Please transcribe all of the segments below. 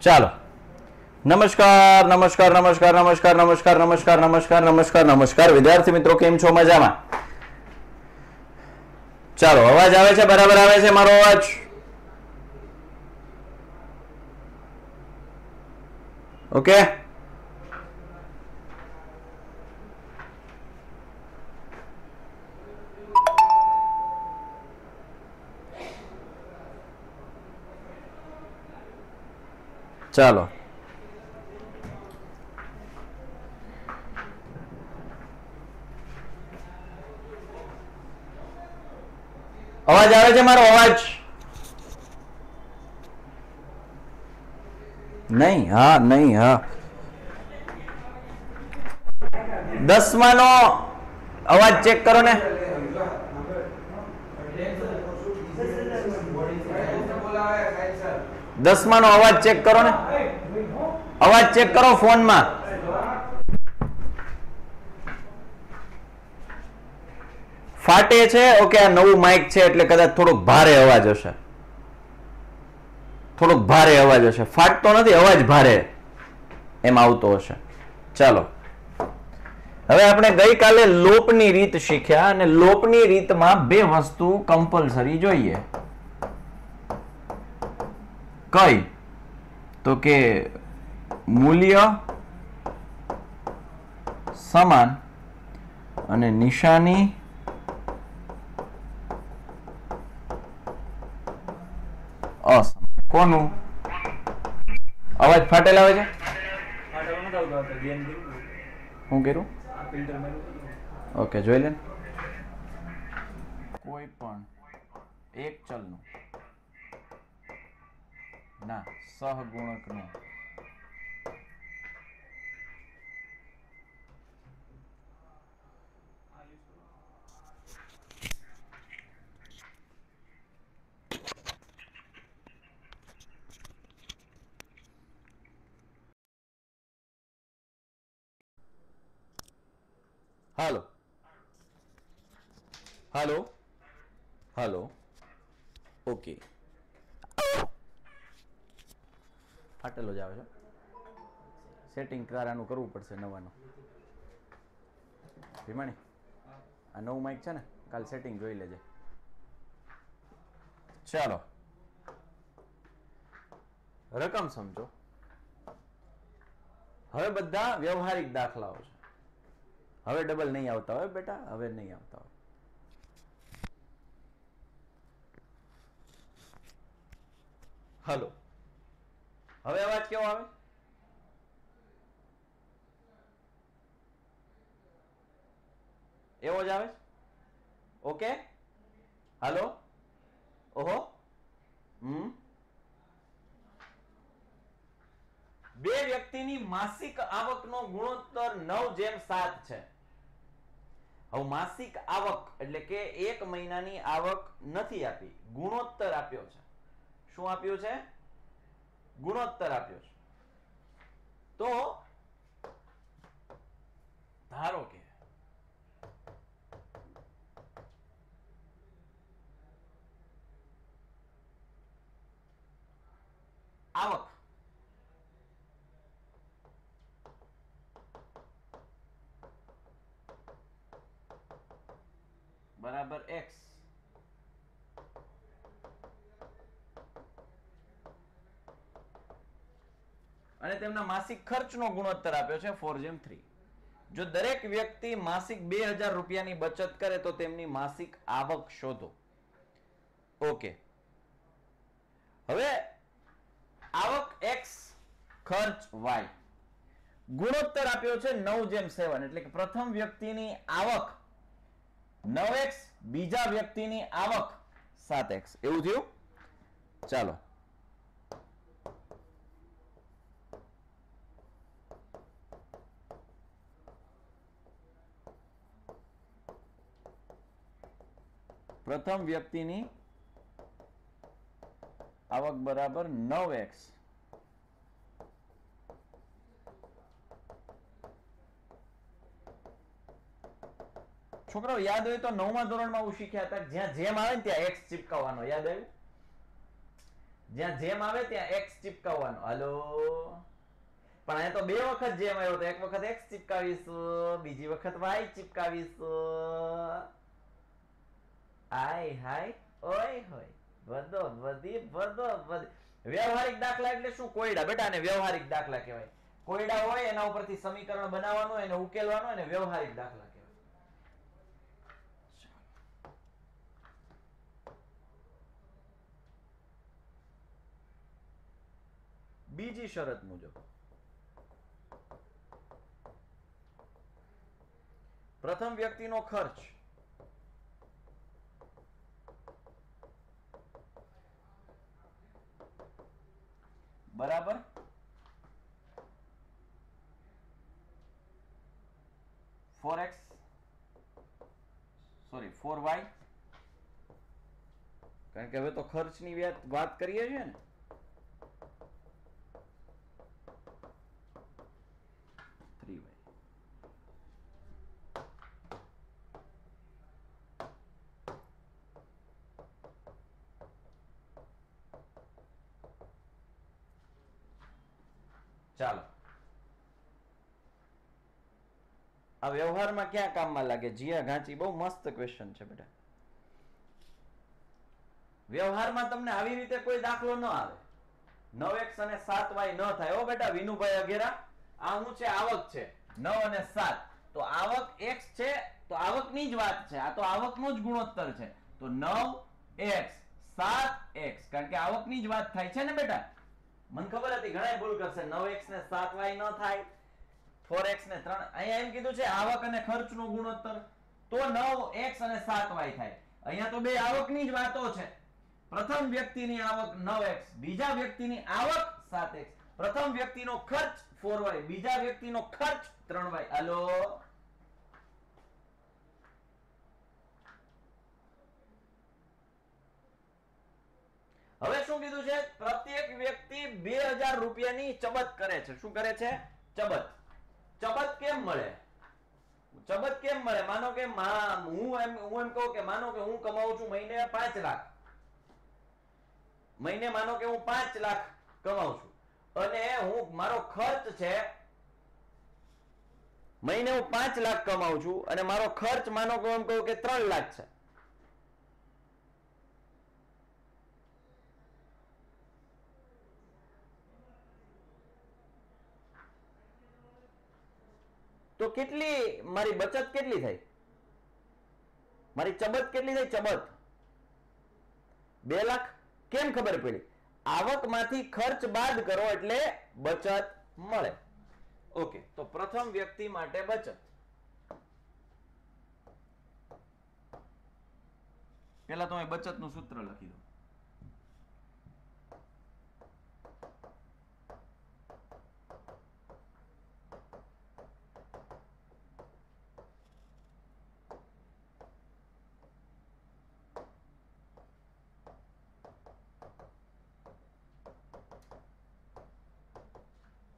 ચાલો. નમસ્કાર નમસ્કાર નમસ્કાર નમસ્કાર નમસ્કાર નમસ્કાર નમસ્કાર નમસ્કાર નમસ્કાર. વિદ્યાર્થી મિત્રો, કેમ છો મજામાં? ચાલો, અવાજ આવે છે? બરાબર આવે છે મારો અવાજ? ઓકે? ચાલો. અવાજ આવે છે મારો? અવાજ? નહીં, હા નહીં, હા. દસમાનો અવાજ ચેક કરો ને. દસમાનો અવાજ ચેક કરો ને. અવાજ ચેક કરો ફોનમાં. ફાટે છે, ઓકે, આ નવું માઇક છે, એટલે કદાચ થોડોક ભારે અવાજ હશે. થોડોક ભારે અવાજ હશે. ફાટતો નથી, અવાજ ભારે. એમ આવતો હશે. ચાલો. હવે આપણે ગઈકાલે લોપની રીત શીખ્યા અને લોપની રીતમાં બે વસ્તુ કમ્પલસરી જોઈએ. કઈ? તો કે મૂલ્ય સમાન અને નિશાની અસમાન. કોનું? અવાજ ફાટેલ આવે છે? હું કર્યું ઓકે, જોઈ લે કોઈ પણ એક ચલનું. ના સહગુણકનું હાલો હાલો હાલો ઓકે ફાટેલો જ આવે છે. સેટિંગ કરાનું કરવું પડશે નવાનું. ભીમાણી, આ નવું માઇક છે ને, કાલ સેટિંગ જોઈ લેજે. ચાલો. રકમ સમજો. હવે બધા વ્યવહારિક દાખલાઓ છે. હવે ડબલ નહીં આવતા હોય બેટા, હવે નહીં આવતા હોય. હલો હવે અવાજ કેવો આવે? એવો જ આવે? ઓકે? હાલો? ઓહો. હમ. બે વ્યક્તિની માસિક આવકનો ગુણોત્તર નવ જેમ સાત છે. હવે માસિક આવક એટલે કે એક મહિનાની આવક નથી આપી. ગુણોત્તર આપ્યો છે. શું આપ્યું છે? ગુણોત્તર આપ્યો છે. તો ધારો કે આવક બરાબર એક્સ અને તેમના માસિક ખર્ચનો ગુણોત્તર આપ્યો છે ફોર જેમ થ્રી જો દરેક વ્યક્તિ માસિક બે હજાર રૂપિયાની બચત કરે તો તેમની માસિક આવક શોધો. ઓકે. હવે આવક એક્સ ખર્ચ વાય ગુણોત્તર આપ્યો છે નવ જેમ સેવન એટલે કે પ્રથમ વ્યક્તિની આવક નવ એક્સ બીજા વ્યક્તિની આવક સાત એક્સ એવું થયું? ચાલો. પ્રથમ વ્યક્તિની આવક બરાબર નવ એક્સ છોકરાઓ, યાદ હોય તો નવમા ધોરણમાં હું શીખ્યા હતા. જ્યાં જેમ આવે ને ત્યાં એક્સ ચીપકાવવાનો. યાદ આવ્યું? જ્યાં જેમ આવે ત્યાં એક્સ ચીપકાવવાનો. હાલો? પણ અહીંયા તો બે વખત જેમ આવ્યો તો એક વખત એક્સ ચિપકાવીશું, બીજી વખત વાય ચિપકાવીશું. આય હાય, ઓય, હોય. વધો, વધી વધો, વધી. વ્યવહારિક દાખલા એટલે શું? કોયડા. બેટા ને વ્યવહારિક દાખલા કહેવાય. કોયડા હોય, એના ઉપરથી સમીકરણ બનાવવાનું, એને ઉકેલવાનું, એને વ્યવહારિક દાખલા બીજી શરત મુજબ. પ્રથમ વ્યક્તિનો ખર્ચ. બરાબર? Four X sorry four Y કારણ કે હવે તો ખર્ચની વાત કરીએ છીએ ને થ્રી વાય ચાલો. આ વ્યવહારમાં ક્યાં કામમાં લાગે? જીયા ઘાંચી બહુ મસ્ત ક્વેશ્ચન છે બેટા. વ્યવહારમાં તમને આવી રીતે કોઈ દાખલો ન આવે. નવ એક્સ અને સાત વાય ન થાય. ઓ બેટા, વિનુભાઈ અઘેરા, આ હું છે, આવક છે. નવ અને સાત. તો આવક એક્સ છે, તો આવકની જ વાત છે. આ તો આવકનો જ ગુણોત્તર છે. તો નવ એક્સ, સાત એક્સ. કારણ કે આવકની જ વાત થાય છે ને બેટા? મને ખબર હતી ઘણા ભૂલ કરશે. નવ એક્સ ને સાત વાય ન થાય. ફોર એક્સ ને ત્રણ. અહીંયા એમ કીધું છે, આવક અને ખર્ચનો ગુણોત્તર. તો નવ એક્સ અને સાત વાય થાય. અહીંયા તો બે આવકની જ વાતો છે. પ્રથમ વ્યક્તિની આવક નવ એક્સ બીજા વ્યક્તિની આવક સાત એક્સ પ્રથમ વ્યક્તિનો ખર્ચ ફોર વાય બીજા વ્યક્તિનો ખર્ચ ત્રણ વાય હાલો? હવે શું કીધું છે? પ્રત્યેક વ્યક્તિ બે હજાર રૂપિયાની ચબત કરે છે. શું કરે છે? ચબત. ચબત કેમ મળે? ચબત કેમ મળે? માનો કે હું એમ હું એમ કહું કે માનો કે હું કમાઉં છું મહિને પાંચ લાખ. મહિને માનો કે હું પાંચ લાખ કમાઉં છું. અને હું મારો ખર્ચ છે મહિને હું પાંચ લાખ કમાઉં છું અને મારો ખર્ચ માનો કે એમ કહું કે ત્રણ લાખ છે. તો કેટલી, મારી બચત કેટલી થઈ? મારી ચબત કેટલી થઈ? ચબત. બે લાખ? કેમ ખબર પડી? આવકમાંથી ખર્ચ બાદ કરો એટલે બચત મળે. ઓકે, તો પ્રથમ વ્યક્તિ માટે બચત. પેલા તો અહીં બચતનું સૂત્ર લખી દો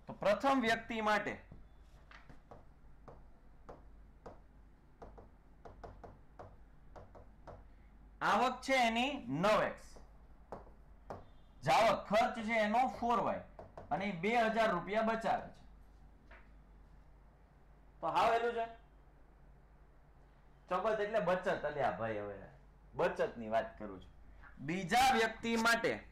તો પ્રથમ વ્યક્તિ માટે. આવક છે એની નવ એક્સ. જાવક ખર્ચ છે એનો ફોર વાય. અને બે હજાર રૂપિયા બચાવે છે. તો હા વહેલું છે? ચોક્કસ એટલે બચત. અલ્યા ભાઈ, હવે બચતની વાત કરું છું. બીજા વ્યક્તિ માટે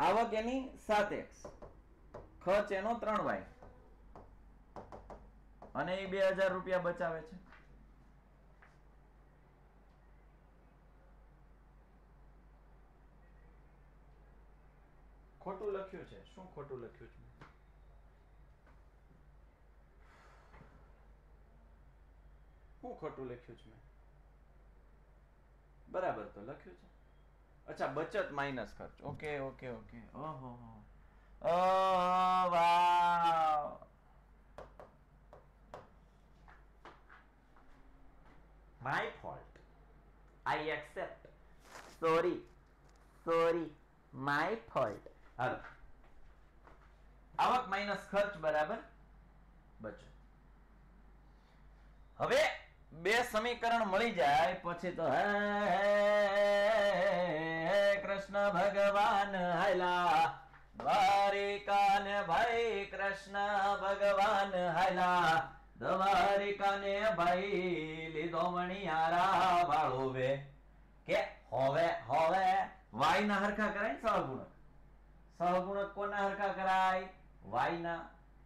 આવક એની સાત એક્સ. ખર્ચ એનો ત્રણ વાય. અને એ બે હજાર રૂપિયા બચાવે છે. ખોટું લખ્યું છે. શું ખોટું લખ્યું છે? શું ખોટું લખ્યું છે, મેં? બરાબર તો લખ્યું છે. અચ્છા, બચત માઇનસ ખર્ચ. ઓકે ઓકે ઓકે ઓહો wow. My fault I accept sorry sorry my fault hello. આવક માઇનસ ખર્ચ બરાબર? બચત. હવે બે સમીકરણ મળી જાય, પછી તો હે. કૃષ્ણ ભગવાન હાયલા. દ્વારિકા ને ભાઈ કૃષ્ણ ભગવાન હાયલા. દ્વારિકા ને ભાઈ લીધો મણિયારા વાળો વે કે હવે હવે. વાય ના હરખા કરાય ને સહગુણક સહગુણક કોના હરખા કરાય? વાય ના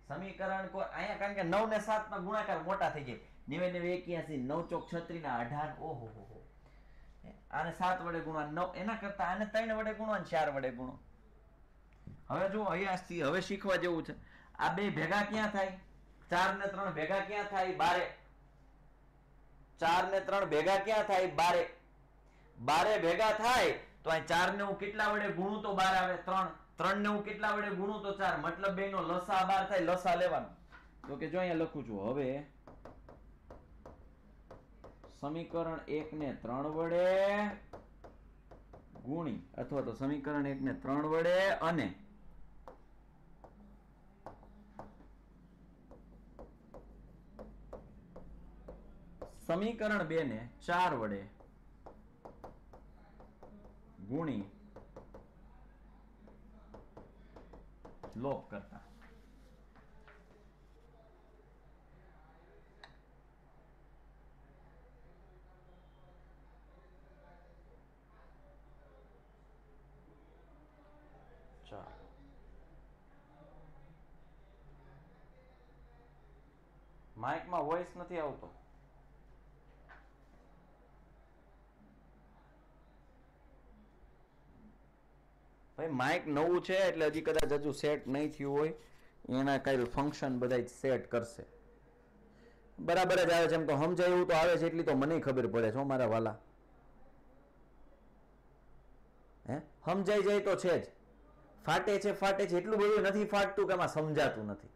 સમીકરણ કો અહીંયા કારણ કે નવ ને સાતમાં ગુણાકાર મોટા થઈ જાય નેવે નેવે એક્યાસી નવ ચોક છત્રી ના અઢાર. ઓહો હો. આને સાત વડે ગુણવા નવ, એના કરતા આને ત્રણ વડે ગુણવા ચાર વડે ગુણો. હવે જો અહીંયાથી હવે શીખવા જેવું છે. આ બે ભેગા ક્યાં થાય? ચાર ને ત્રણ ભેગા ક્યાં થાય? બારે. ચાર ને ત્રણ ભેગા ક્યાં થાય? બારે. બારે ભેગા થાય તો અહીં ચાર ને હું કેટલા વડે ગુણું તો બાર આવે? ત્રણ. ત્રણ ને હું કેટલા વડે ગુણું તો ચાર? મતલબ બે નો લસા બાર થાય, લસા લેવાનો. તો કે જો અહીંયા લખું છું, હવે સમીકરણ એક ને ત્રણ વડે ગુણી, અથવા તો સમીકરણ એક ને ત્રણ વડે અને સમીકરણ બે ને ચાર વડે ગુણી લોપ કરતા ચાલો માઇકમાં વોઇસ નથી આવતો ભાઈ માઇક નવું છે એટલે હજી કદાચ હજુ સેટ નહીં થયું હોય. એના કઈ ફંક્શન બધા સેટ કરશે. બરાબર જ આવે છે એમ તો સમજાય એવું તો આવે છે એટલી તો મને ખબર પડે છે મારા વાલા. હે? સમજાઈ જાય તો છે જ. ફાટે છે ફાટે છે, એટલું બધું નથી ફાટતું કે એમાં સમજાતું નથી.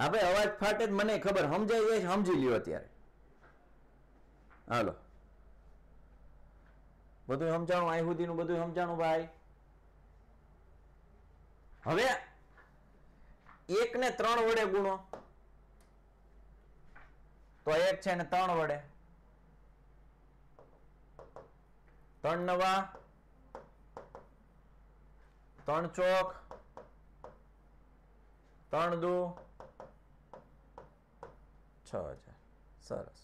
હા ભાઈ, અવાજ ફાટે જ મને ખબર. સમજાઈ જાય સમજી લ્યો અત્યારે. હાલો. બધું સમજાણું? અહીં સુધીનું બધું સમજાણું ભાઈ? હવે એક ને ત્રણ વડે ગુણો. તો એક છે ને ત્રણ વડે. ત્રણ નવા. ત્રણ ચોક. ત્રણ દુ. છ હજાર. સરસ.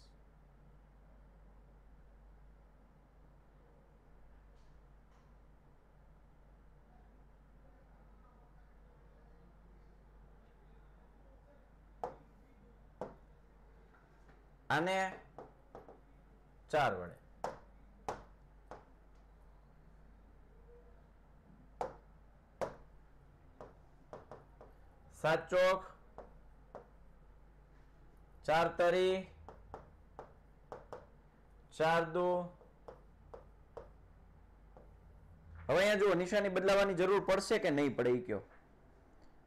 અને ચાર વડે. સાત ચોક. ચાર તરી, ચાર દો. હવે અહીંયા જુઓ, નિશાની બદલાવાની જરૂર પડશે કે નહીં પડે એ કયો?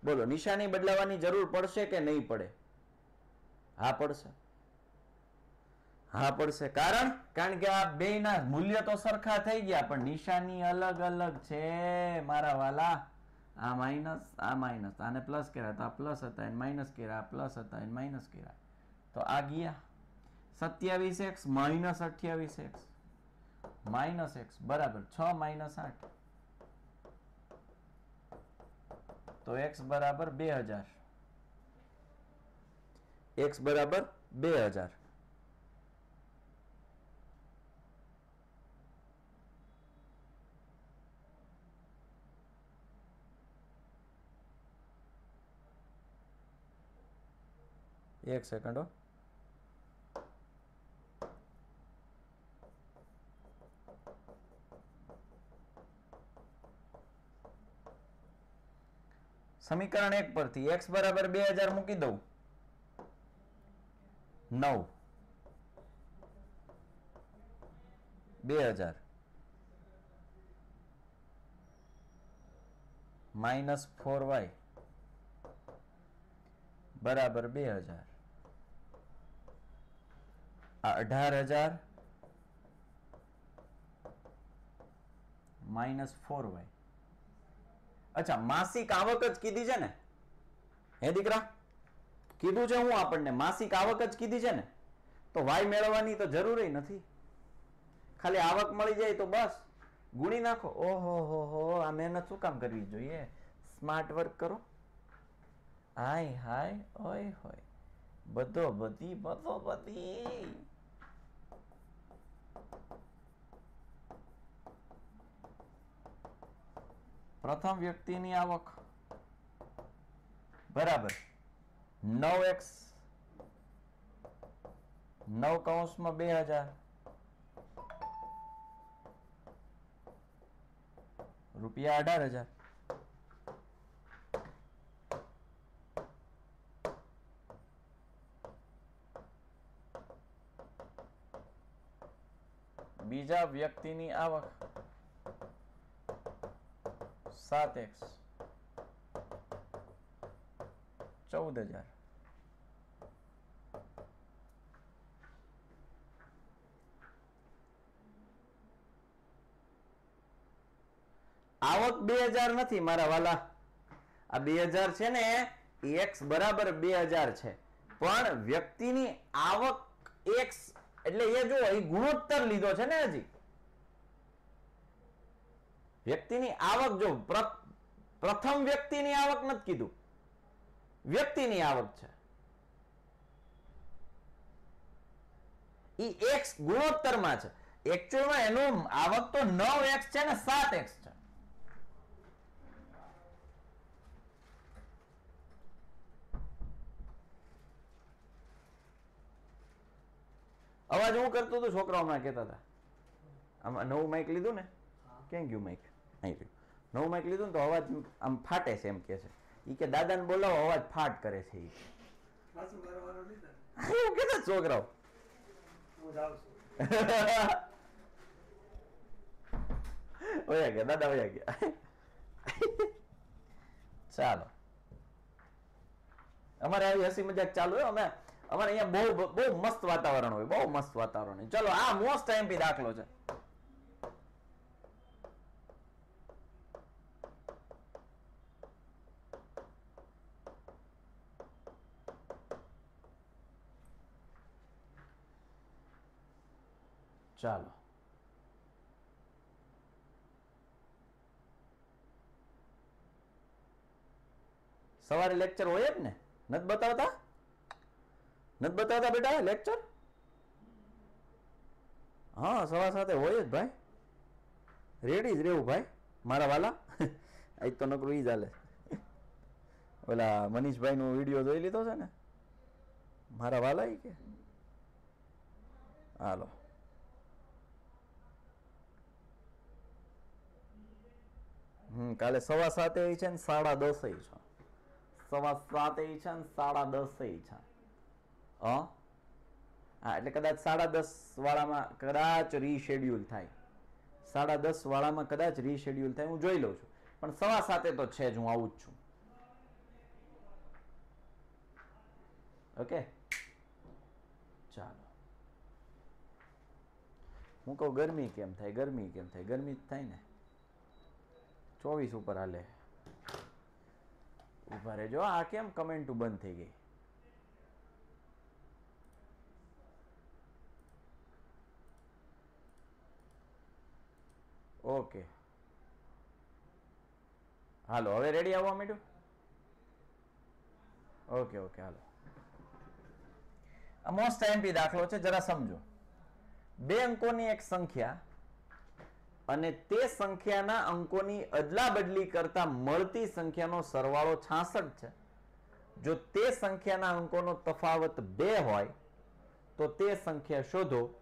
બોલો, નિશાની બદલાવાની જરૂર પડશે કે નહીં પડે? હા પડશે. હા પડશે. કારણ? કારણ કે આ બે ના મૂલ્ય તો સરખા થઈ ગયા, પણ નિશાની અલગ અલગ છે, મારા વાલા. આ માઇનસ આ માઇનસ. આને પ્લસ કર્યા તો પ્લસ હતા, એને માઇનસ કર્યા પ્લસ હતા, એને માઇનસ કર્યા. તો આ ગયા. સત્યાવીસ એક્સ માઇનસ અઠ્યાવીસ એક્સ. માઇનસ એક્સ, બરાબર, છ માઇનસ આઠ. તો એક્સ બરાબર બે હજાર. એક્સ બરાબર બે હજાર. એક સેકન્ડ હો. સમીકરણ એક પરથી એક્સ બરાબર બે હજાર મૂકી દઉં. નવ. બે હજાર. Minus four Y. બરાબર બે હજાર. આ અઢાર હજાર. Minus four Y. અચ્છા, માસિક આવક જ કીધી છે ને? હે દીકરા? કીધું છે હું આપણને, માસિક આવક જ કીધી છે ને? તો વાય મેળવવાની તો જરૂર નથી. ખાલી આવક મળી જાય તો બસ. ગુણી નાખો. ઓહો, હો હો, આ મહેનત શું કામ કરવી જોઈએ? સ્માર્ટ વર્ક કરો. હાય હાય, ઓય, હોય. બધો બધી બધો બધી. પ્રથમ વ્યક્તિની આવક. બરાબર. નવ એક્સ. નવ કૌંસમાં બે હજાર. રૂપિયા અઢાર હજાર. બીજા વ્યક્તિની આવક. સાત એક્સ ચૌદ હજાર. આવક બે હજાર નથી મારા વાલા. આ બે હજાર છે ને એક્સ બરાબર બે હજાર છે. પણ વ્યક્તિની આવક એક્સ એટલે એ જો ગુણોત્તર લીધો છે ને હજી. વ્યક્તિની આવક જો પ્રથમ વ્યક્તિની આવક નથી કીધું. વ્યક્તિની આવક છે. ઈ એક્સ ગુણોત્તરમાં છે. એકચ્યુઅલમાં એનું આવક તો નવ એક્સ છે ને સાત એક્સ છે. અવાજ હું કરતો હતો? છોકરાઓ હમણાં કહેતા હતા. આમાં નવું માઇક લીધું ને? ક્યાં ગયું માઇક અહીં રહ્યું. નવું માઇક લીધું ને તો અવાજ આમ ફાટે છે એમ કે છે. એ કે દાદાને બોલાવો અવાજ ફાટ કરે છે એ. એવું છોકરાઓ? ઓયા ગયા દાદા ઓયા ગયા. ચાલો. અમારે આવી હસી મજાક ચાલુ હોય અમે અમારે અહીંયા બહુ બહુ મસ્ત વાતાવરણ હોય બહુ મસ્ત વાતાવરણ હોય. ચલો આ મોસ્ટ એમપી દાખલો છે. ચાલો સવારે લેક્ચર હોય જ ને? નથી બતાવતા? નથી બતાવતા બેટા લેક્ચર હા, સવાર સાથે હોય જ ભાઈ. રેડી જ રહેવું ભાઈ, મારા વાલા. આજ તો નકરું એ હાલે. ઓલા મનીષભાઈ નો વીડિયો જોઈ લીધો છે ને? મારા વાલા કે? હાલો. હમ, કાલે સવા સાતે છે ને સાડા દસે છે. સવા સાતે છે ને સાડા દસે છે. હ? હા, એટલે કદાચ સાડા દસ વાળામાં કદાચ રીશેડ્યુલ થાય. સાડા દસ વાળામાં કદાચ રીશેડ્યુલ થાય, હું જોઈ લઉં છું. પણ સવા સાતે તો છે જ, હું આવું જ છું. ઓકે? ચાલો. હું કહું ગરમી કેમ થાય, ગરમી કેમ થાય? ગરમી જ થાય ને. ચોવીસ ઉપર હાલે. ઊભા રહેજો. આ કેમ કમેન્ટ બંધ થઈ ગઈ? ઓકે. હાલો, હવે રેડી આવવા માંડ્યું? Okay okay, hello. આ મોસ્ટ એમપી દાખલો છે, જરા સમજો. બે અંકોની એક સંખ્યા અને તે સંખ્યાના અંકોની અદલા બદલી કરતા મળતી સંખ્યાનો સરવાળો 66 છે. જો તે સંખ્યાના અંકોનો તફાવત બે હોય, તો તે સંખ્યા શોધો.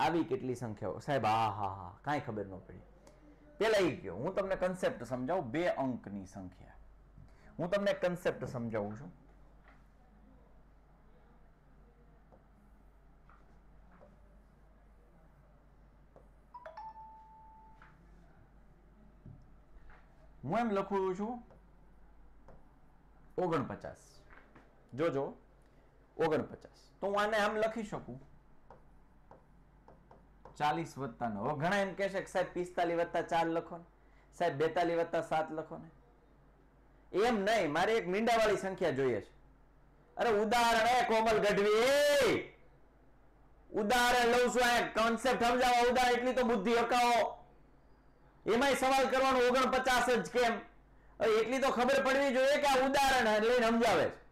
આવી કેટલી સંખ્યાઓ? સાહેબ, આ, હા હા, કાંઈ ખબર ન પડી. પેલા એ ગયો હું તમને કન્સેપ્ટ સમજાવું, બે અંકની સંખ્યા. હું તમને કન્સેપ્ટ સમજાવું છું. હું એમ લખું છું, ઓગણપચાસ. જોજો, ઓગણપચાસ. તો હું આને આમ લખી શકું. ચાલીસ વત્તા નવ. ઘણા એમ કહેશે કે સાહેબ પિસ્તાલીસ વત્તા ચાર લખો ને. સાહેબ બેતાલીસ વત્તા સાત લખો ને. એમ નહીં, મારે એક મીંડાવાળી સંખ્યા જોઈએ છે. અરે ઉદાહરણ એ કોમલ ગઢવી! ઉદાહરણ લઉં છું કોન્સેપ્ટ સમજાવો, ઉદાહરણ એટલી તો બુદ્ધિ હકાવો. એમાંય સવાલ કરવાનો ઓગણપચાસ જ કેમ? એટલી તો ખબર પડવી જોઈએ કે આ ઉદાહરણ લઈને સમજાવે છે.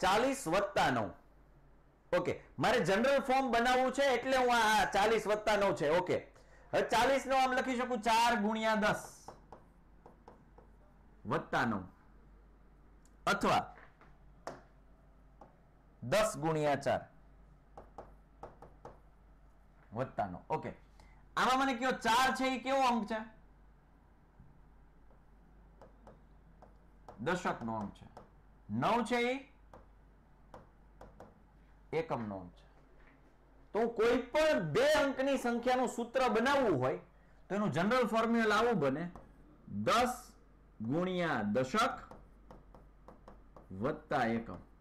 ચાલીસ વત્તા નવ. ઓકે, મારે જનરલ ફોર્મ બનાવવું છે એટલે હું આ ચાલીસ વત્તા નવ છે. ઓકે. હવે ચાલીસ નો આમ લખી શકું ચાર ગુણ્યા દસ. વત્તા નવ. અથવા દસ ગુણ્યા ચાર. વત્તા નવ ઓકે. આમાં મને કયો ચાર છે એ કેવો અંક છે? દશક નો અંક છે. નવ છે એ એકમ નો અંક છે. તો કોઈ પણ બે અંકની સંખ્યાનું સૂત્ર બનાવવું હોય, તો એનું જનરલ ફોર્મ્યુલા આવું બને. દસ ગુણ્યા દશક વત્તા એકમ.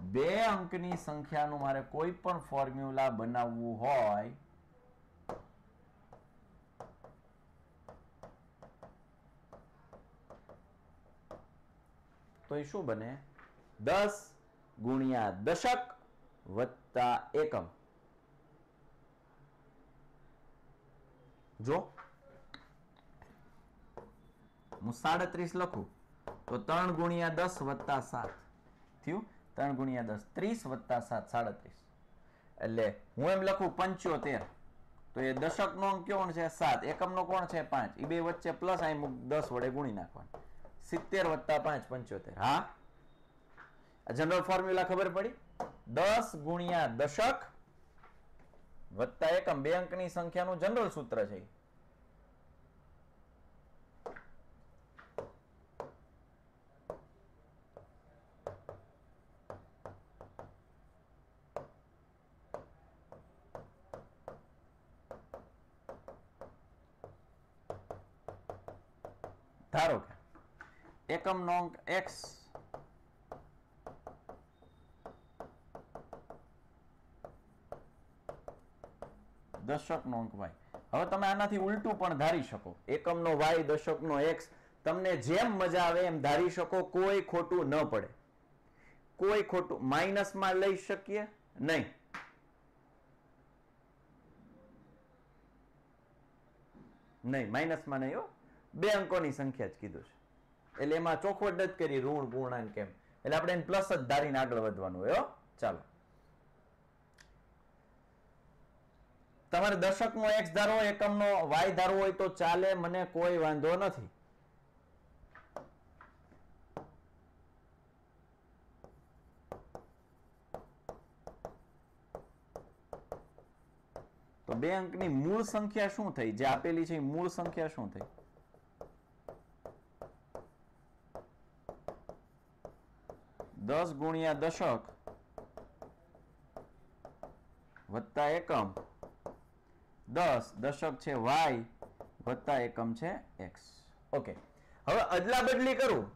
બે અંકની સંખ્યાનું મારે કોઈ પણ ફોર્મ્યુલા બનાવવું હોય, તો એ શું બને? દસ ગુણ્યા દશક વત્તા એકમ. જો, હું સાડત્રીસ લખું, તો ત્રણ ગુણ્યા દસ વત્તા સાત. થયું? ત્રણ ગુણ્યા દસ, ત્રીસ વત્તા સાત, સાડત્રીસ. એટલે હું એમ લખું પંચોતેર. તો એ દશક નો અંક કોણ છે? સાત. એકમ નો કોણ છે? પાંચ. એ બે વચ્ચે પ્લસ અહીં દસ વડે ગુણી નાખવાનું. સિત્તેર વત્તા પાંચ, પંચોતેર. હા? જનરલ ફોર્મ્યુલા ખબર પડી? દસ ગુણ્યા દશક વત્તા એકમ. બે અંકની સંખ્યાનું જનરલ સૂત્ર છે ઈ. ધારો કે એકમ નોંક એક્સ દશક નોંક વાય હવે તમે આનાથી ઉલટું પણ ધારી શકો. એકમ નો વાય દશક નો એક્સ તમને જેમ મજા આવે એમ ધારી શકો, કોઈ ખોટું ન પડે. કોઈ ખોટું માઇનસમાં લઈ શકીએ નહીં. નહીં, માઇનસમાં નહીં હો. બે અંકોની સંખ્યા જ કીધું છે. એટલે એમાં ચોખવટ જ કરી, ઋણ પૂર્ણાંક કેમ. એટલે આપણે એને પ્લસ જ ધારીને આગળ વધવાનું હોય ચાલો. તમારે દશક નો એક્સ ધારો એકમનો વાય ધારો હોય તો ચાલે, મને કોઈ વાંધો નથી. તો બે અંકની મૂળ સંખ્યા શું થઈ? જે આપેલી છે મૂળ સંખ્યા શું થઈ? દસ ગુણ્યા દશક વત્તા એકમ. દસ દશક છે વાય વત્તા એકમ છે એક્સ. ઓકે. હવે અદલા બદલી કરું.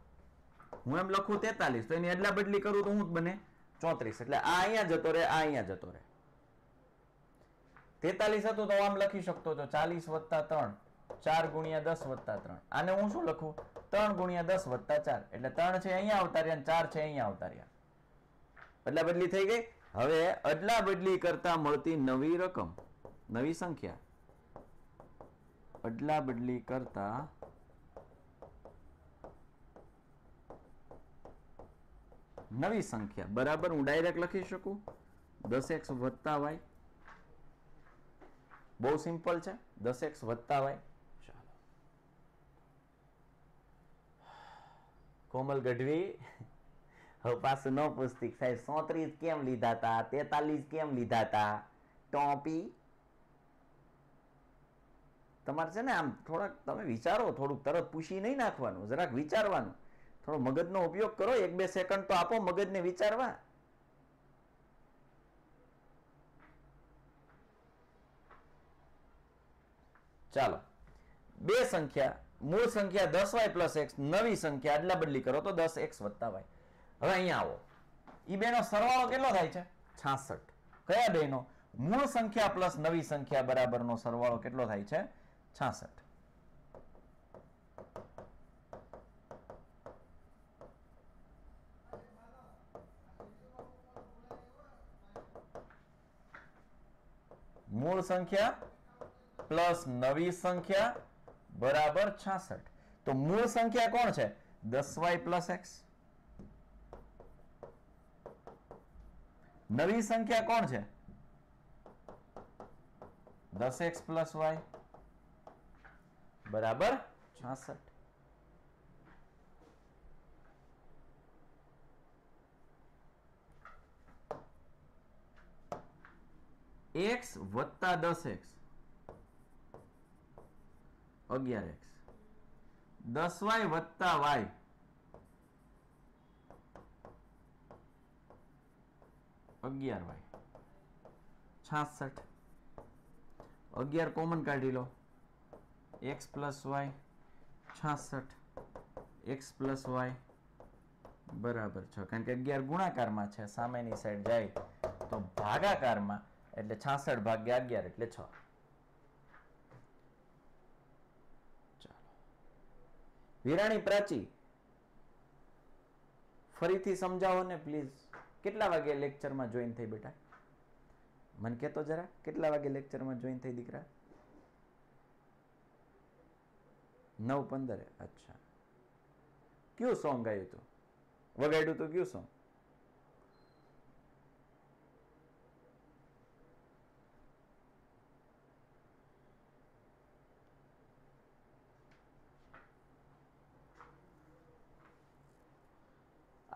હું એમ લખું તેતાલીસ. તો એની અદલા બદલી કરું તો હું બને ચોત્રીસ. એટલે આ અહીંયા જતો રહે, આ અહીંયા જતો રહે. તેતાલીસ હતું તો આમ લખી શકતો હતો ચાલીસ વત્તા ત્રણ. ચાર ગુણ્યા દસ વત્તા ત્રણ. આને હું શું લખું? ત્રણ ગુણ્યા દસ વત્તા ચાર. એટલે ત્રણ છે અહીંયા અવતાર્યા ચાર છે અહીંયા અવતાર્યા. અદલા બદલી થઈ ગઈ? હવે અદલા બદલી કરતા મળતી નવી રકમ, નવી સંખ્યા. અદલા બદલી કરતા નવી સંખ્યા. બરાબર હું ડાયરેક્ટ લખી શકું? દસ એક્સ વત્તા વાય. બહુ સિમ્પલ છે. દસ એક્સ વત્તા વાય ચાલો કોમલ ગઢવી. હવે પાછું ન પૂછતી સાહેબ સોત્રીસ કેમ લીધા હતા તેતાલીસ કેમ લીધા હતા ટોપી. તમારે છે ને આમ થોડાક તમે વિચારો, થોડુંક તરત પૂછી નહીં નાખવાનું, જરાક વિચારવાનું. થોડો મગજનો ઉપયોગ કરો, એક બે સેકન્ડ તો આપો મગજને વિચારવા. ચાલો. બે સંખ્યા. મૂળ સંખ્યા દસ વાય પ્લસ એક્સ, નવી સંખ્યા અદલા બદલી કરો તો દસ એક્સ વત્તા વાય. હવે અહીંયા આવો. ઈ બેનો સરવાળો કેટલો થાય છે? છાસઠ. કયા બેનો? મૂળ સંખ્યા પ્લસ નવી સંખ્યા બરાબરનો સરવાળો કેટલો થાય છે? છાસઠ. મૂળ સંખ્યા પ્લસ નવી સંખ્યા બરાબર છાસઠ. તો મૂળ સંખ્યા કોણ છે? દસ વાય પ્લસ એક્સ. નવી સંખ્યા કોણ છે? દસ એક્સ પ્લસ વાય. બરાબર? છાસઠ. એક્સ વત્તા દસ એક્સ. અગિયાર એક્સ. દસ વાય વત્તા વાય. અગિયાર વાય. છાસઠ. અગિયાર કોમન કાઢી લો. એક્સ પ્લસ વાય, છાસઠ. એક્સ પ્લસ વાય, બરાબર છે. કારણ કે અગિયાર ગુણાકારમાં છે, સામેની સાઈડ જાય તો ભાગાકારમાં, એટલે છાસઠ ભાગ્યા અગિયાર, એટલે છ. વિરાણી પ્રાચી. ફરીથી સમજાવો ને પ્લીઝ કેટલા વાગે લેક્ચરમાં જોઈન થઈ બેટા? મને કહેતો જરા, કેટલા વાગે લેક્ચરમાં જોઈન થઈ દીકરા? નવ પંદરે, અચ્છા. કયું સોંગ ગાયું હતું વગાડ્યું હતું કયું સોંગ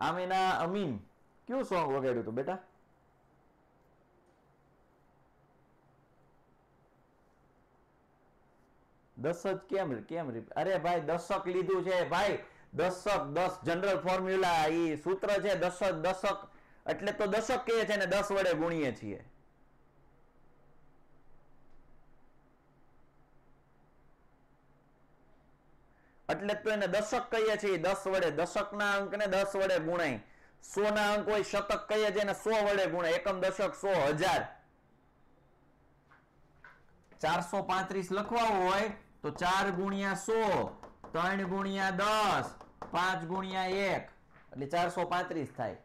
આમીના અમીન. કયું સોંગ વગાડ્યું હતું બેટા? દશક કેમ કેમ અરે ભાઈ, દશક લીધું છે ભાઈ. દશક દસ જનરલ ફોર્મ્યુલા એ સૂત્ર છે દશક દશક. એટલે તો દશક કહે છે ને દસ વડે ગુણીએ છીએ. એટલે તો એને દશક કહીએ છીએ દસ વડે. દશકના અંકને દસ વડે ગુણાય. સો ના અંક હોય શતક કહીએ છીએ એને સો વડે ગુણાય. એકમ દશક સો હજાર. ચારસો પાંત્રીસ લખવા હોય તો ચાર ગુણ્યા સો, ત્રણ ગુણ્યા દસ, પાંચ ગુણ્યા એક. એટલે ચારસો પાંત્રીસ થાય.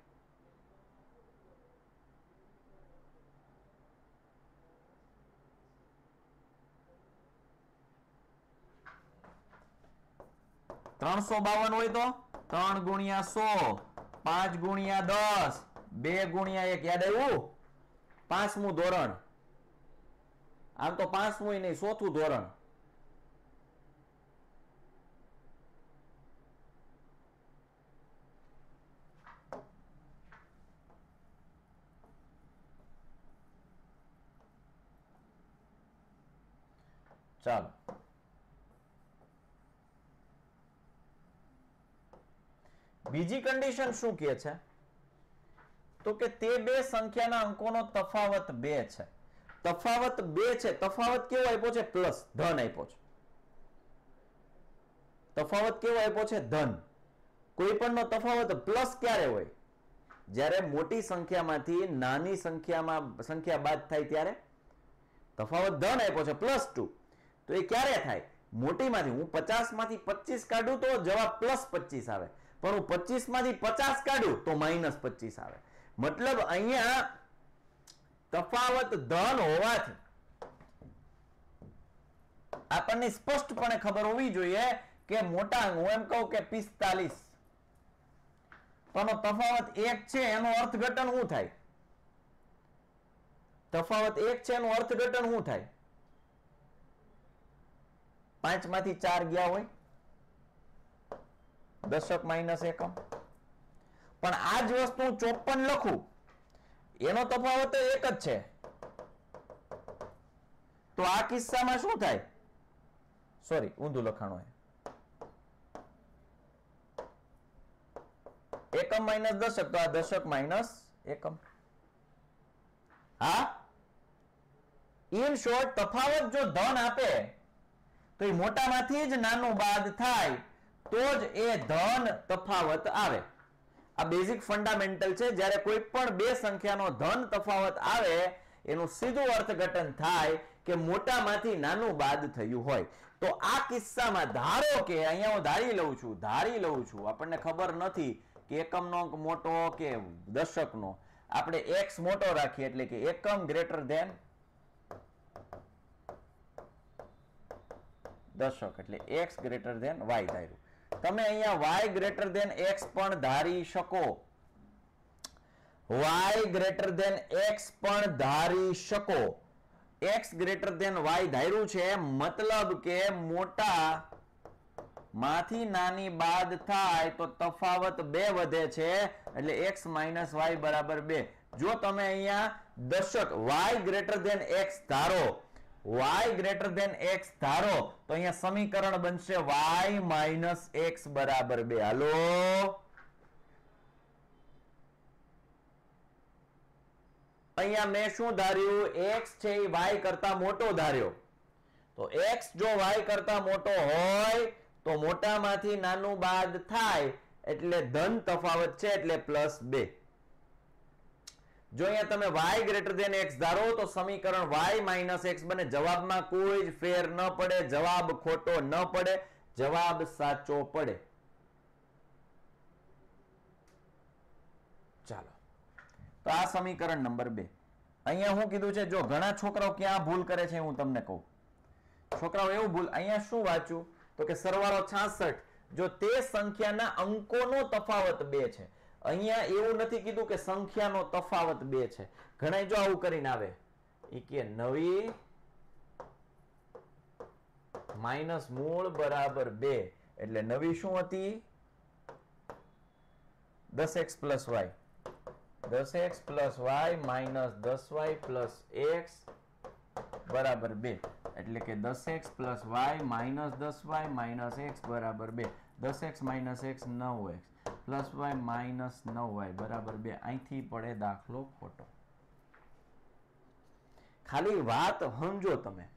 ત્રણસો બાવન હોય તો? ત્રણ ગુણ્યા સો, પાંચ ગુણ્યા દસ, બે ગુણ્યા એક. યાદ આવ્યું? પાંચમું ધોરણ. આમ તો પાંચમું નહીં, ચોથું ધોરણ. ચાલો. બીજી કન્ડિશન શું કહે છે? તો કે તે બે સંખ્યાના અંકોનો તફાવત બે છે. તફાવત બે છે. તફાવત કેવો આપ્યો છે? પ્લસ ધન આપ્યો છે. તફાવત કેવો આપ્યો છે? ધન. કોઈ પણનો તફાવત પ્લસ ક્યારે હોય? જ્યારે મોટી સંખ્યામાંથી નાની સંખ્યામાં સંખ્યા બાદ થાય ત્યારે? તફાવત ધન આપ્યો છે, પ્લસ ટુ. તો એ ક્યારે થાય? મોટીમાંથી. હું પચાસમાંથી પચીસ કાઢું તો જવાબ પ્લસ પચીસ આવે. પણ હું પચીસમાંથી પચાસ કાઢું તો માઇનસ પચીસ આવે. મતલબ અહીંયા તફાવત ધન હોવાથી આપણને સ્પષ્ટપણે ખબર હોવી જોઈએ કે મોટા હું એમ કહું કે પિસ્તાલીસ. પણ તફાવત એક છે, એનો અર્થઘટન શું થાય? તફાવત એક છે, એનું અર્થઘટન શું થાય? પાંચમાંથી ચાર ગયા હોય? દશક માઇનસ એકમ. પણ આ જ વસ્તુ ચોપન લખું, એનો તફાવત એક જ છે. તો આ કિસ્સામાં શું થાય? સોરી ઊંધું લખાણું એકમ માઇનસ દશક, તો આ દશક માઇનસ એકમ. હા? ઇન શોર્ટ તફાવત જો ધન આપે, તો એ મોટામાંથી જ નાનું બાદ થાય. તો જ એ ધન તફાવત આવે. આ બેઝિક ફંડામેન્ટલ છે, જ્યારે કોઈ પણ બે સંખ્યાનો ધન તફાવત આવે, એનું સીધું અર્થઘટન થાય કે મોટામાંથી નાનું બાદ થયું હોય. તો આ કિસ્સામાં ધારો કે અહીંયા હું ધારી લઉં છું, ધારી લઉં છું, આપણને ખબર નથી કે એકમનો અંક મોટો કે દશકનો. આપણે એક્સ મોટો રાખીએ એટલે કે એકમ ગ્રેટર ધેન દશક, એટલે એક્સ ગ્રેટર ધેન વાય ધાર્યું. તમે અહીંયા વાય ગ્રેટર ધેન એક્સ પણ ધારી શકો. વાય ગ્રેટર ધેન એક્સ પણ ધારી શકો. એક્સ ગ્રેટર ધેન વાય ધાર્યું છે, મતલબ કે મોટા માંથી નાની બાદ થાય તો તફાવત બે વધે છે, એટલે x માઇનસ વાય બરાબર બે. જો તમે અહીંયા દશક y ગ્રેટર ધેન x ધારો y ગ્રેટર ધેન x ધારો, તો અહીંયા સમીકરણ બનશે y માઇનસ એક્સ બરાબર બે. હાલો? અહીંયા મેં શું ધાર્યું? x છે એ y કરતા મોટો ધાર્યો. તો x જો y કરતા મોટો હોય, તો મોટામાંથી નાનું બાદ થાય, એટલે ધન તફાવત છે એટલે પ્લસ બે. જો અહીંયા તમે y ગ્રેટર દેન x ધારો તો સમીકરણ y માઇનસ x બને. જવાબમાં કોઈ જ ફેર ન પડે, જવાબ ખોટો ન પડે, જવાબ સાચો પડે. ચાલો. તો આ સમીકરણ નંબર બે. અહીંયા હું કીધું છે, જો ઘણા છોકરાઓ ક્યાં ભૂલ કરે છે હું તમને કહું. છોકરાઓ એવું ભૂલ, અહીંયા શું વાંચ્યું? તો કે સરવાળો 66 જો તે સંખ્યાના અંકોનો તફાવત બે છે. અહીંયા એવું નથી કીધું કે સંખ્યાનો તફાવત બે છે. ઘણા જો આવું કરીને આવે એ કે નવી માઇનસ મૂળ બરાબર બે, એટલે નવી શું હતી? દસ એક્સ પ્લસ વાય. દસ એક્સ પ્લસ વાય માઇનસ દસ વાય પ્લસ એક્સ બરાબર બે. એટલે કે દસ એક્સ પ્લસ વાય માઇનસ દસ વાય માઇનસ એક્સ બરાબર બે. દસ એક્સ માઇનસ એક્સ નવ એક્સ. પ્લસ વાય માઇનસ નવ વાય બરાબર બે. અહીંથી પડે દાખલો ખોટો. ખાલી વાત સમજો તમે.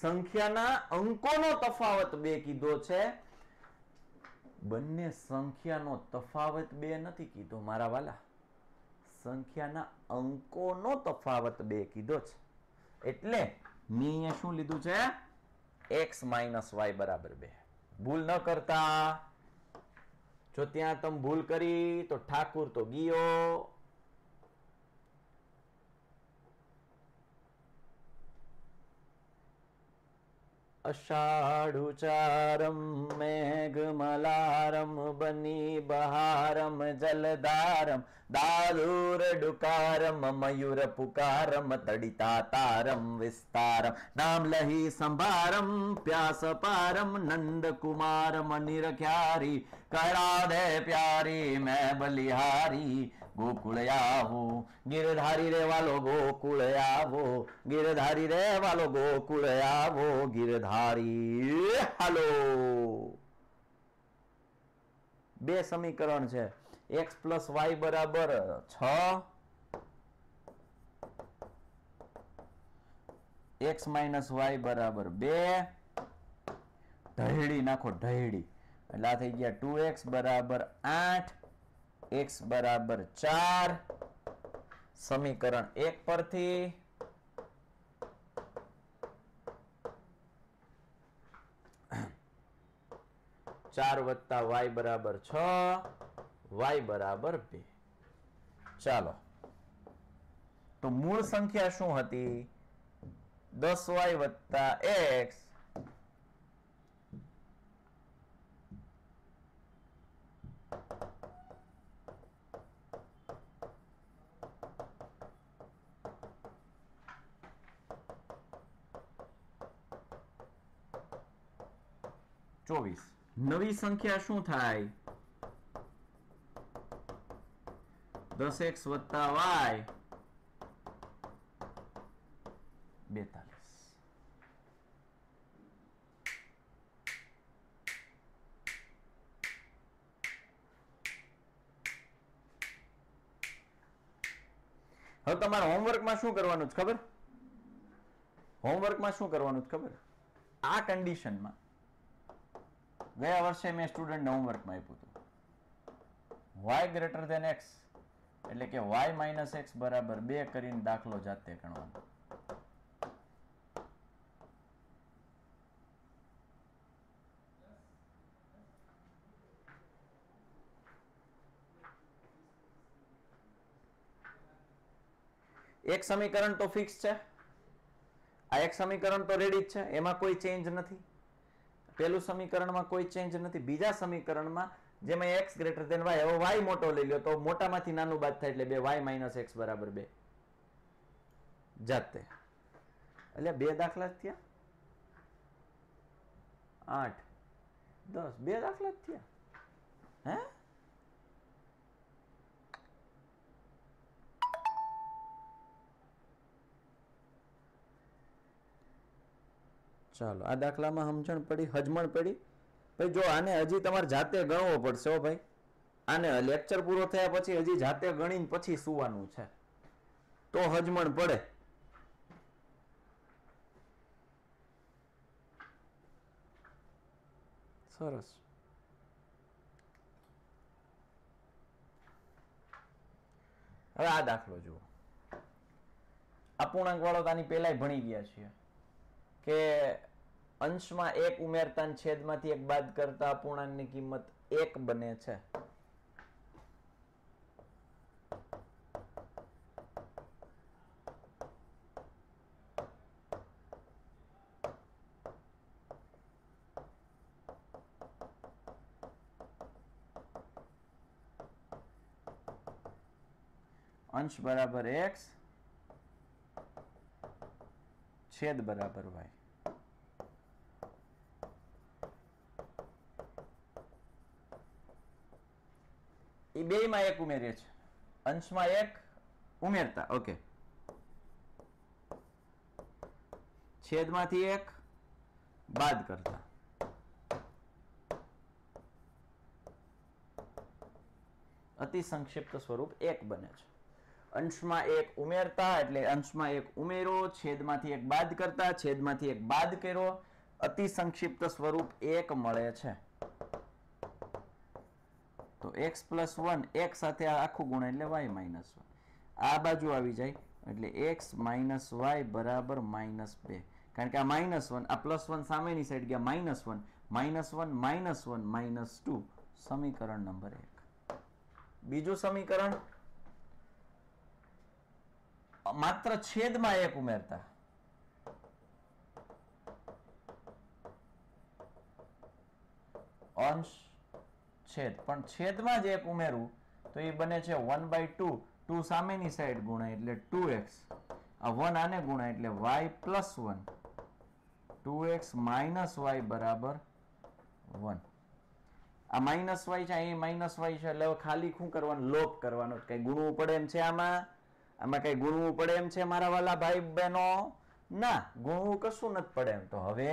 સંખ્યાના અંકોનો તફાવત બે કીધો છે. બંને સંખ્યાનો તફાવત બે નથી કીધો મારા વાલા. સંખ્યાના અંકોનો તફાવત બે કીધો છે. એટલે મેં શું લીધું છે? એક્સ માઇનસ વાય બરાબર બે. ભૂલ ન કરતા. જો ત્યાં તમે ભૂલ કરી તો ઠાકુર તો ગયો. અષાઢુચારમ મેઘમલારમ બની બહારમ જલધારમ દારૂર ડુકારમ મયુર પુકારમ તડિતા તારમ વિસ્તારમ નામ લહી સંભારમ પ્યાસ પારમ નંદ કુમારમ નિરખ્યારી કરાધે પ્યારી મેં બલિહારી ગોકુળ આવો ગિરધારી રે વાલો ગોકુળ આવો ગિરધારી રે વાલો ગોકુળ આવો ગીરધારી, હાલો. બે સમીકરણ છે. એક્સ પ્લસ વાય બરાબર છ. એક્સ માઇનસ વાય બરાબર બે. ઢહેડી નાખો ઢહેડી એટલે આ થઈ ગયા ટુ એક્સ બરાબર આઠ. X બરાબર ચાર. સમીકરણ એક પરથી ચાર વત્તા વાય બરાબર છ, વાય બરાબર બે. ચાલો. તો મૂળ સંખ્યા શું હતી? દસ વાય વત્તા એક્સ ચોવીસ નવી સંખ્યા શું થાય? દસ એક્સ વત્તા વાય. બેતાલીસ. હવે તમારે હોમવર્કમાં શું કરવાનું છે ખબર? હોમવર્કમાં શું કરવાનું છે ખબર? આ કન્ડિશનમાં ગયા વર્ષે મેં સ્ટુડન્ટને હોમવર્કમાં આપ્યું હતું. વાય ગ્રેટર ધેન એક્સ એટલે કે વાય માઇનસ એક્સ બરાબર બે કરીને દાખલો જાતે ગણવાનો. એક સમીકરણ તો ફિક્સ છે. આ એક સમીકરણ તો રેડી જ છે. એમાં કોઈ ચેન્જ નથી. પેલું સમીકરણમાં કોઈ ચેન્જ નથી. બીજા સમીકરણમાં જેમાં એક્સ ગ્રેટર દેન વાય હવે વાય મોટો લઈ લ્યો તો મોટામાંથી નાનું બાદ થાય એટલે બે વાય માઇનસ એક્સ બરાબર બે. જાતે. એટલે બે દાખલા થયા. આઠ. દસ. બે દાખલા થયા. હે? ચાલો, આ દાખલામાં સમજણ પડી, હજમણ પડી. ભાઈ, જો આને હજી તમારે જાતે ગણવો પડશે હો ભાઈ. આને લેક્ચર પૂરો થયા પછી હજી જાતે ગણીને પછી સુવાનું છે. તો હજમણ પડે. સરસ. હવે આ દાખલો જુઓ. અપૂર્ણાંક વાળો તાની પહેલાય ભણી ગયા છીએ. કે અંશમાં એક ઉમેરતા છેદમાંથી એક બાદ કરતા અપૂર્ણાંકની કિંમત એક બને છે. અંશ બરાબર એક્સ છેદ બરાબર વાય એ બેયમાં એક ઉમેરીએ છે અંશમાં એક ઉમેરતા, ઓકે. છેદમાંથી એક બાદ કરતા. અતિ સંક્ષિપ્ત સ્વરૂપ એક બને છે. અંશમાં એક ઉમેરતા એટલે અંશમાં એક ઉમેરો, છેદમાંથી એક બાદ કરતા, છેદમાંથી એક બાદ કર્યો. અતિ સંક્ષિપ્ત સ્વરૂપ એક મળે છે. એક્સ પ્લસ વન એક સાથે આ આખું ગુણ એટલે વાય માઇનસ વન. આ બાજુ આવી જાય એટલે એક્સ માઇનસ વાય બરાબર માઇનસ બે. કારણ કે આ માઇનસ વન, આ પ્લસ વન સામેની સાઈડ ગયા, minus one minus one minus one, minus two. સમીકરણ નંબર એક. બીજું સમીકરણ? માત્ર છેદમાં એક ઉમેરતા. અંશ? છેદ. પણ છેદમાં જ એક ઉમેરું, તો એ બને છે વન બાય ટુ ટુ સામેની સાઈડ ગુણાય એટલે ટુ એક્સ આ વન આને ગુણાય એટલે Y plus one two X minus Y બરાબર વન આ માઇનસ વાય છે, અહીં માઇનસ વાય છે, એટલે ખાલી શું કરવાનું? લોપ કરવાનો. કઈ ગુણવું પડે એમ છે આમાં? આમાં કઈ ગુણવું પડે એમ છે મારા વાલા ભાઈ બહેનો ના, ગુણવું કશું નથી પડે એમ. તો હવે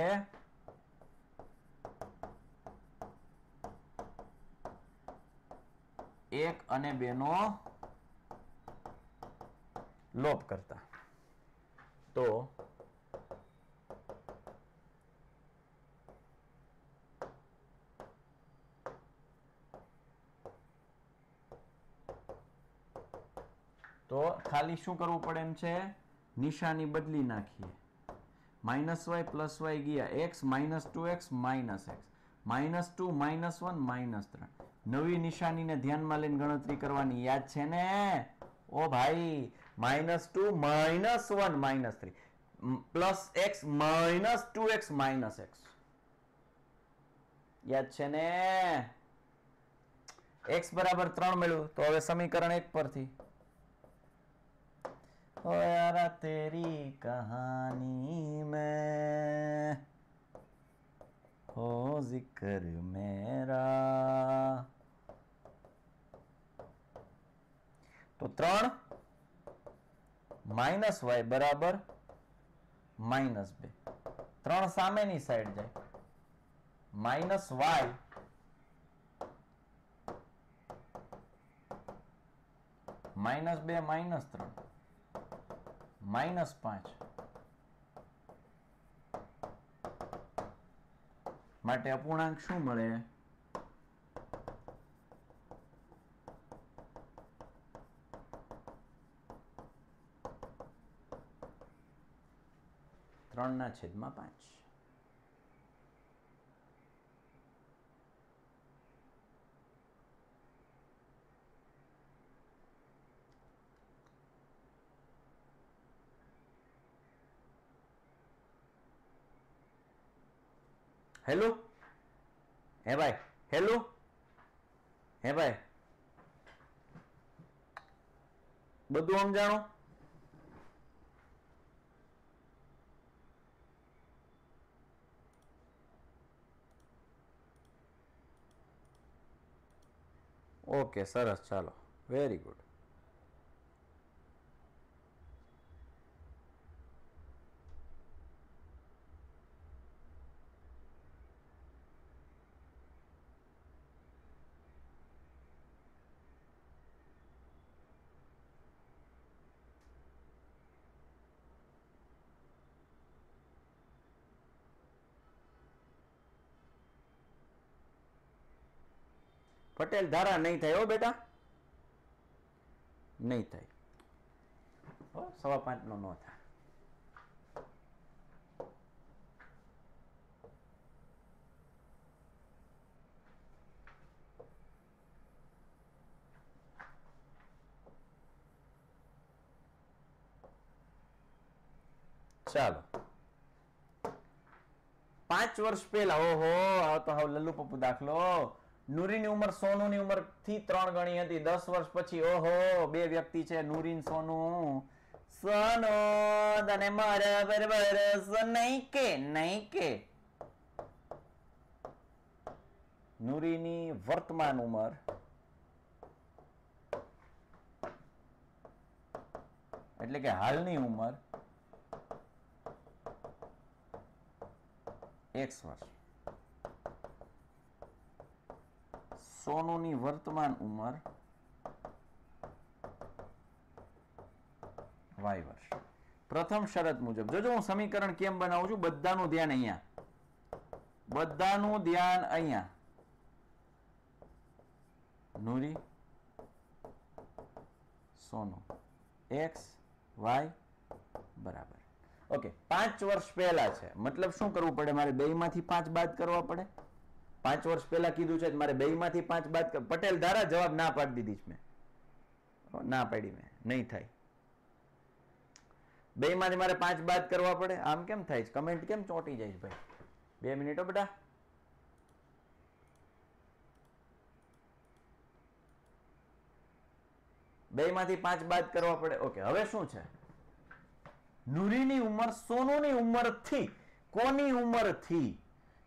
એક અને બે નો લોપ કરતા. તો તો ખાલી શું કરવું પડે એમ છે? નિશાની બદલી નાખીએ. માઇનસ વાય પ્લસ વાય ગયા. X minus two X minus X. Minus two minus one minus ત્રણ. નવી નિશાનીને ધ્યાનમાં લઈને ગણતરી કરવાની યાદ છે ને ઓ ભાઈ minus two minus one minus three plus x minus two x minus x યાદ છે ને એક્સ બરાબર ત્રણ મેળવ્યું તો હવે સમીકરણ એક પરથી ओ यारा तेरी कहानी में हो जिक्र मेरा તો ત્રણ માઇનસ વાય બરાબર માઇનસ બે. ત્રણ સામેની સાઈડ જાય. માઇનસ વાય માઇનસ બે, માઇનસ ત્રણ. માઇનસ પાંચ. માટે અપૂર્ણાંક શું મળે? ત્રણ ના છેદમાં પાંચ. હેલો? હે ભાઈ હેલો? હે ભાઈ? બધું સમજાણો? ઓકે સરસ ચાલો. વેરી ગુડ પટેલ ધારા નહીં થાય હો બેટા. નહીં થાય. સવા પાંચ નો થાય. ચાલો. પાંચ વર્ષ પહેલા, ઓહો તો હવે લલ્લુ પપ્પુ દાખલો. નૂરીની ઉંમર સોનુની ઉંમરથી ત્રણ ગણી હતી. દસ વર્ષ પછી, ઓહો, બે વ્યક્તિ છે, નૂરીન, સોનુ. સોનો તને મારા નહીં કે નહીં કે. નૂરીની વર્તમાન ઉંમર એટલે કે હાલની ઉંમર એક્સ વર્ષ. સોનુની વર્તમાન ઉંમર વાય વર્ષ. પ્રથમ શરત મુજબ, જોજો હું સમીકરણ કેમ બનાવું છું? બધાનું ધ્યાન અહીંયા. બધાનું ધ્યાન અહીંયા. નૂરી, સોનું. એક્સ, વાય, બરાબર. ઓકે, પાંચ વર્ષ પહેલા છે. મતલબ શું કરવું પડે? મારે બે માંથી પાંચ બાદ કરવા પડે? પાંચ વર્ષ પહેલા કીધું છે મારે બે માંથી પાંચ બાદ પટેલ ધારા જવાબ ના પાડી દીધી છે મેં. ના પાડી મેં. નહીં થાય. બે માંથી મારે પાંચ બાદ કરવા પડે. આમ કેમ થાય છે? કમેન્ટ કેમ ચોંટી જાય છે ભાઈ? બે મિનિટો બેટા. બે માંથી પાંચ બાદ કરવા પડે. ઓકે, હવે શું છે? નૂરીની ઉંમર સોનુની ઉંમરથી કોની ઉંમરથી?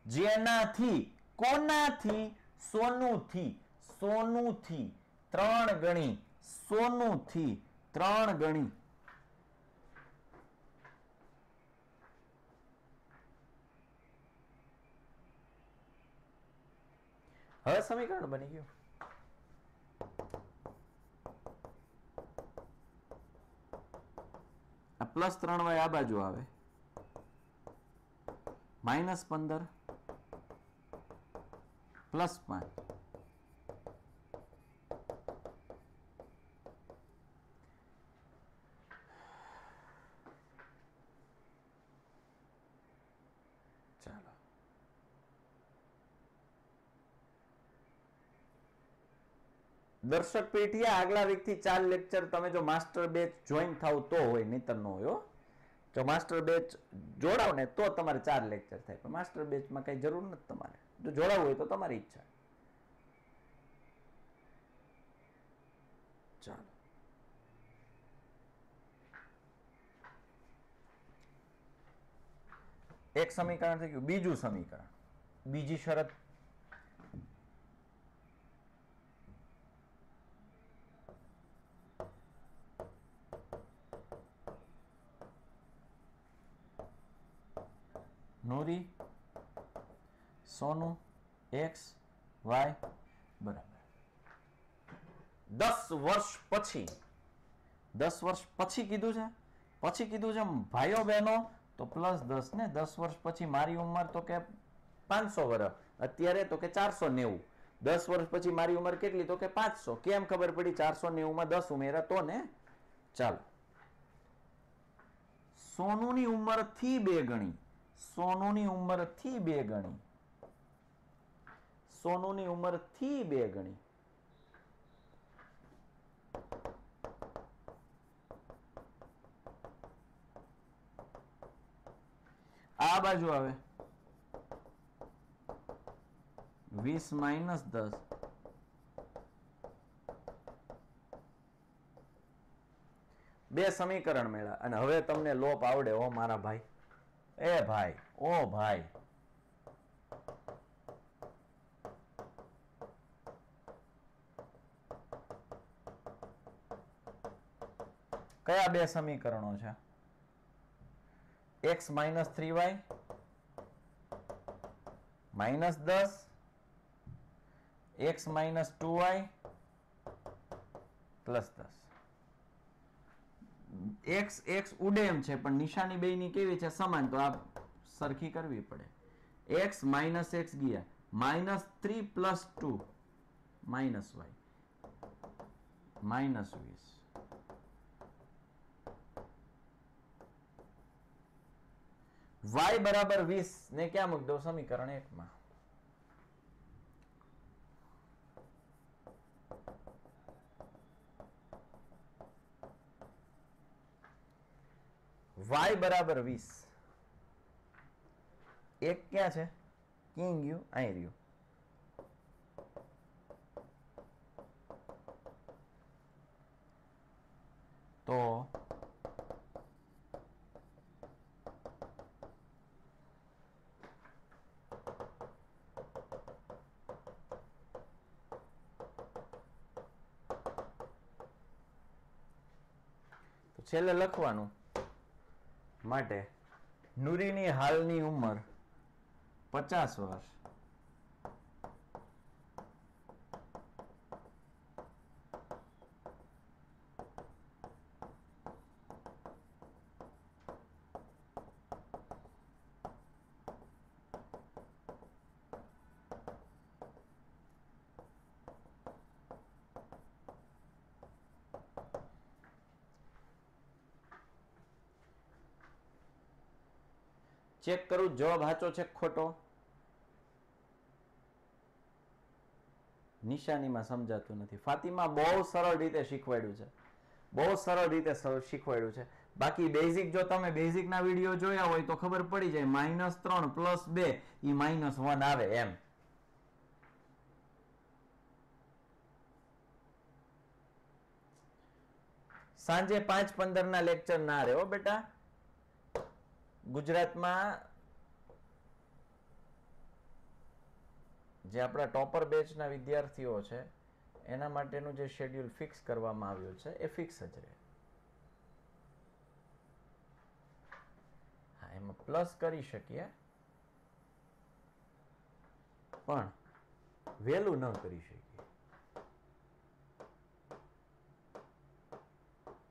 જેનાથી? કોનાથી સોનુથી? સોનુથી ત્રણ ગણી. સોનુથી ત્રણ ગણી. હવે સમીકરણ બની ગયું. પ્લસ ત્રણ વાય આ બાજુ આવે. માઇનસ પંદર. પ્લસ પાંચ દર્શક પેઢીએ આગલા વીકથી ચાર લેક્ચર તમે જો માસ્ટર બેચ જોઈન થાવ તો હોય, નહીતર ન હોય. જો માસ્ટર બેચ જોડાવ ને તો તમારે ચાર લેક્ચર થાય. પણ માસ્ટર બેચમાં કઈ જરૂર નથી તમારે. જો જોડાવવું હોય તો તમારી ઈચ્છા. ચાલો. એક સમીકરણ થઈ ગયું, બીજું સમીકરણ. બીજી શરત. નૂરી. સોનું એક્સ વાય બરાબર. દસ વર્ષ પછી, દસ વર્ષ પછી કીધું છે? પછી કીધું છે ભાઈઓ બહેનો, તો પ્લસ દસ ને દસ વર્ષ પછી મારી ઉંમર તો કે પાંચસો વર્ષ અત્યારે તો કે ચારસો નેવું. દસ વર્ષ પછી મારી ઉંમર કેટલી? તો કે પાંચસો. કેમ ખબર પડી? ચારસો નેવુંમાં દસ ઉમેરા તો ને? ચાલો. સોનુની ઉંમરથી બે ગણી. સોનુની ઉંમરથી બે ગણી. સોનુની ઉંમરથી બે ગણી. આ બાજુ આવે. વીસ માઇનસ દસ. બે સમીકરણ મેળા. અને હવે તમને લોપ આવડે, ઓ મારા ભાઈ. એ ભાઈ, ઓ ભાઈ. કયા બે સમીકરણો છે? X minus three Y minus દસ X minus two Y plus દસ. એક્સ એક્સ ઉડેમ છે, પણ નિશાની બેયની કેવી છે? સમાન. તો આ સરખી કરવી પડે. એક્સ માઇનસ એક્સ ગયા. Minus three plus two minus Y minus વીસ. વાય બરાબર વીસ ને ક્યાં મૂકી દો સમીકરણ એકમાં. વાય બરાબર વીસ. એક ક્યાં છે? કિંગ યુ અહીં રહ્યું. તો છેલ્લે લખવાનું. માટે નુરીની હાલની ઉંમર પચાસ વર્ષ. ચેક કરું, જવાબ સાચો છે ખોટો? નિશાનીમાં સમજાતું નથી. ફાતિમા બહુ સરળ રીતે શીખવાડ્યું છે. બહુ સરળ રીતે શીખવાડ્યું છે. બાકી બેઝિક જો તમે બેઝિક ના વીડિયો જોયા હોય તો ખબર પડી જાય માઇનસ ત્રણ પ્લસ બે, ઈ માઇનસ વન આવે એમ. સાંજે પાંચ પંદર ના લેક્ચર ના રહે હો બેટા. ગુજરાતમાં જે આપણા ટોપર બેચના વિદ્યાર્થીઓ છે, એના માટેનું જે શેડ્યુલ ફિક્સ કરવામાં આવ્યું છે, એ ફિક્સ જ રહે. હા, એમાં પ્લસ કરી શકીએ, પણ વહેલું ન કરી શકીએ.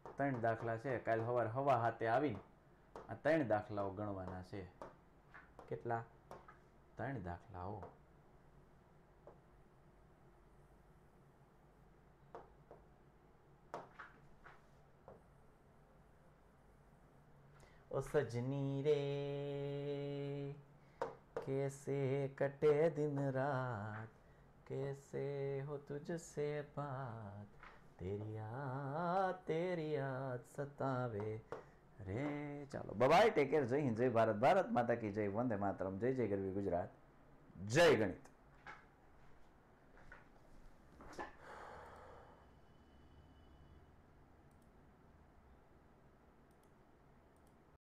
ત્રણ દાખલા છે, કાલ સવાર હવા હાથે આવીને આ ત્રણ દાખલાઓ ગણવાના છે કેટલા ત્રણ દાખલાઓ ओ सजनी रे कैसे कटे दिन रात कैसे हो तुझसे बात तेरी याद तेरी याद सतावे રે ચાલો. બબાય ટેક કેર જય હિન્દ, જય ભારત. ભારત માતા કી જય. વંદે માતરમ. જય જય ગરવી ગુજરાત. જય ગણિત.